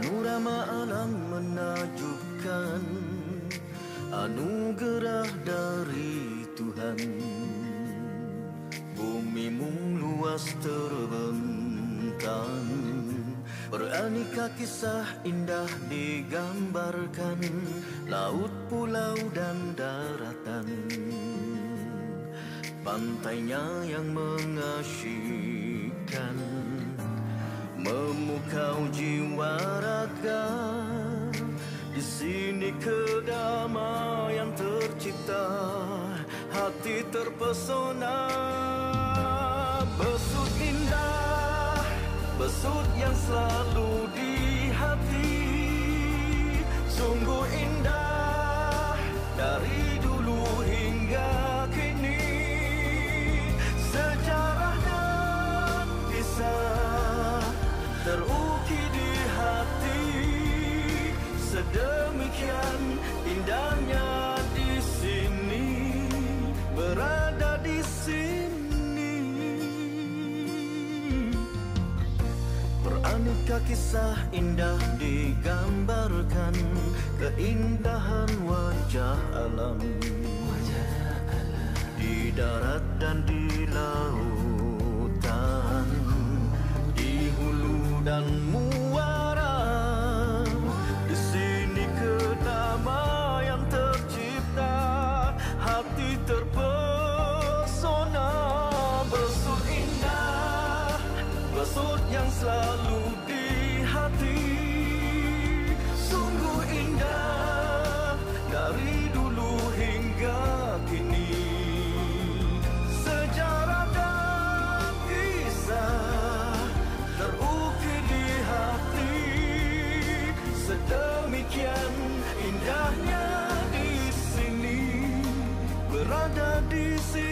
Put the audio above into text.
Panorama alam menakjubkan Anugerah dari Tuhan. Bumi luas terbentang Beraneka kisah indah digambarkan Laut, pulau dan daratan. Pantainya yang mengasyikkan Memukau jiwa raga Di sini kedamaian tercipta. Hati terpesona. Besut indah Besut yang selalu di hati. Sungguh indah Sedemikian indahnya di sini Berada di sini. Beraneka kisah indah digambarkan Keindahan wajah alam. Di darat dan di lautan Di hulu dan Berada